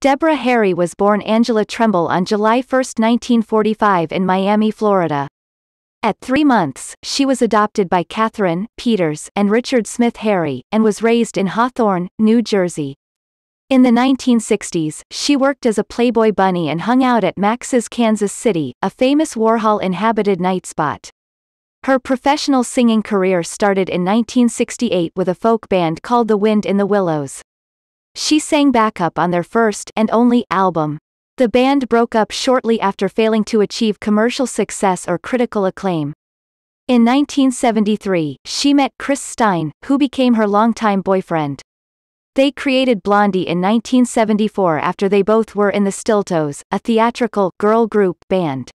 Deborah Harry was born Angela Trimble on July 1, 1945 in Miami, Florida. At three months, she was adopted by Catherine, Peters, and Richard Smith Harry, and was raised in Hawthorne, New Jersey. In the 1960s, she worked as a Playboy bunny and hung out at Max's Kansas City, a famous Warhol-inhabited night spot. Her professional singing career started in 1968 with a folk band called The Wind in the Willows. She sang backup on their first and only album. The band broke up shortly after failing to achieve commercial success or critical acclaim. In 1973, she met Chris Stein, who became her longtime boyfriend. They created Blondie in 1974 after they both were in the Stilettos, a theatrical girl group band.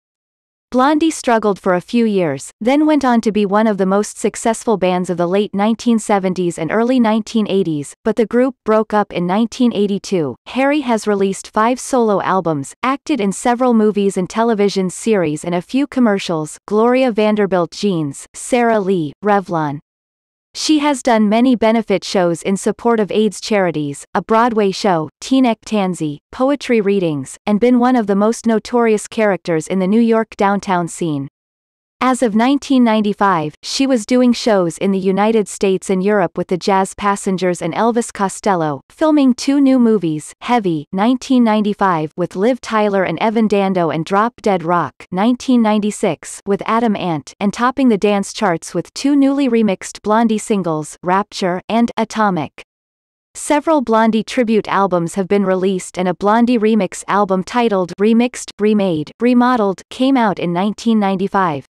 Blondie struggled for a few years, then went on to be one of the most successful bands of the late 1970s and early 1980s, but the group broke up in 1982. Harry has released five solo albums, acted in several movies and television series and a few commercials Gloria Vanderbilt Jeans, Sara Lee, Revlon, she has done many benefit shows in support of AIDS charities, a Broadway show, Teaneck Tanzi, poetry readings, and been one of the most notorious characters in the New York downtown scene. As of 1995, she was doing shows in the United States and Europe with the Jazz Passengers and Elvis Costello, filming two new movies, Heavy 1995 with Liv Tyler and Evan Dando and Drop Dead Rock 1996 with Adam Ant and topping the dance charts with two newly remixed Blondie singles, Rapture and Atomic. Several Blondie tribute albums have been released and a Blondie remix album titled Remixed, Remade, Remodeled came out in 1995.